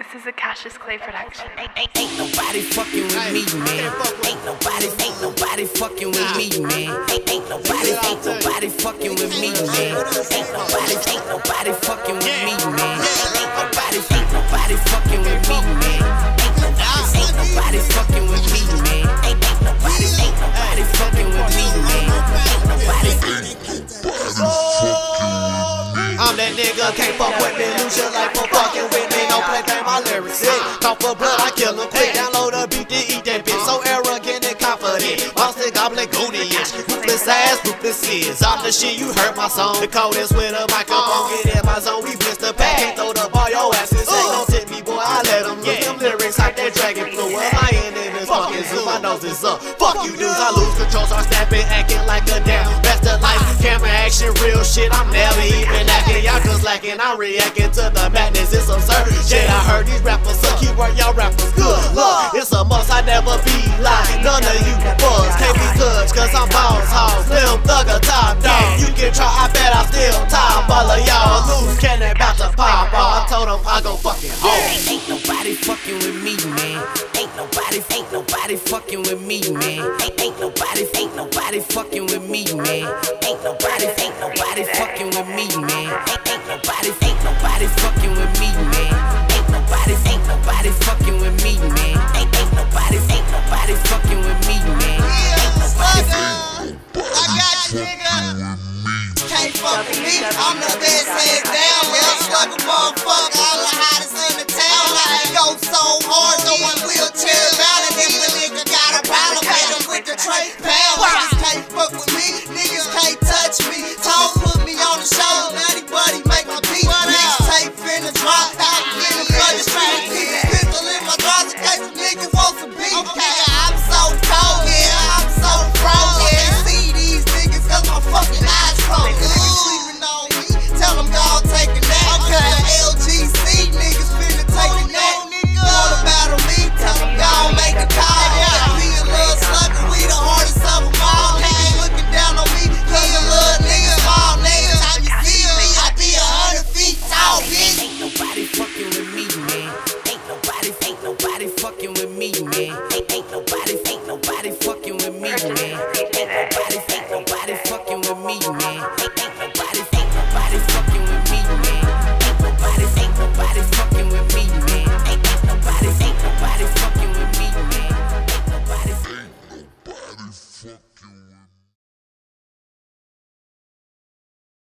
This is a Cassius Clay production. Ain't, ain't, ain't nobody fucking with me, man. Ain't nobody, ain't nobody fucking with me, man. Ain't, ain't nobody, ain't nobody fucking with me, man. Ain't nobody, ain't nobody fucking with me, man. Ain't nobody, ain't nobody fucking with me, man. Ain't nobody, ain't nobody fucking with me, man. Ain't, ain't nobody, ain't nobody fucking with me, man. Ain't nobody, I'm that nigga, can't fuck with me, lose your life for fucking with me. Don't play bang my lyrics, sick. Talk for blood, I kill him quick. Download a beat to eat that bitch. So arrogant and confident. Monster goblin goonish. Ruthless ass, ruthless is. I'm the shit, you heard my song. The coldest with a microphone. Get in my zone, we blitz the pack. Can't throw the ball, your ass is Ain't no tip me, boy, I let them look. Them lyrics like that dragon My nose is up. Fuck you dudes, I lose control, start snapping, acting like a damn. Best of life, camera action, real shit. I'm never even acting. Y'all just lacking. I'm reacting to the madness. It's absurd. Shit, I heard these rappers suck. Keep work, y'all rappers good. Look, it's a must. I never be like none of you bugs. Can't be judged, cause I'm boss hog. Slim thugger, top dog. You can try, I bet I still top. All of y'all loose cannon about to pop. I told them I go fucking home fucking with me, man. Ain't nobody, ain't nobody fucking with me, man. Ain't, ain't nobody, ain't nobody fucking with me, man. Ain't nobody, ain't nobody fucking with me, man. Ain't, ain't nobody, ain't nobody fucking with me, man. Ain't nobody, ain't nobody fucking with me, man. Ain't, ain't nobody, ain't nobody fucking with me, man. Ain't nobody, ain't nobody fucking with me, I got nigga. Can't fuck with me. I'm the best Right right, nobody think nobody fucking with me, man. Ain't nobody think nobody fucking with me, man. Ain't nobody think nobody fucking with me, man. Ain't nobody think nobody fucking